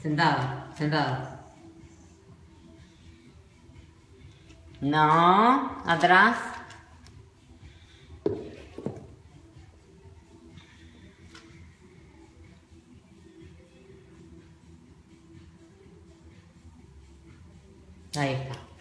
Sentado, sentado. No, atrás. Ahí está.